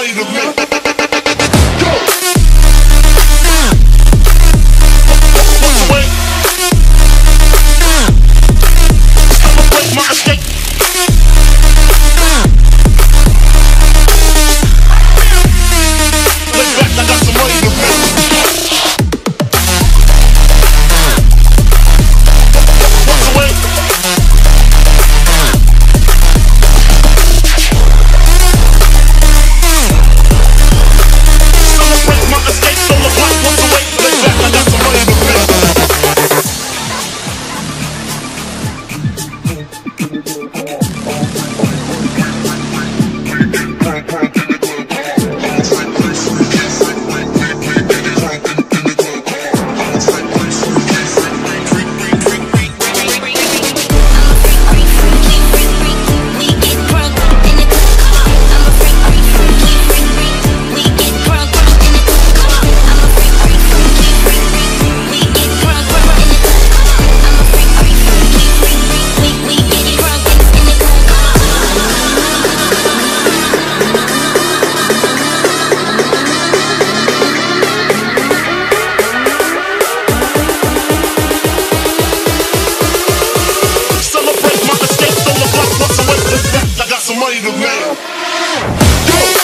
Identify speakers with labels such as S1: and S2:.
S1: money to make. the.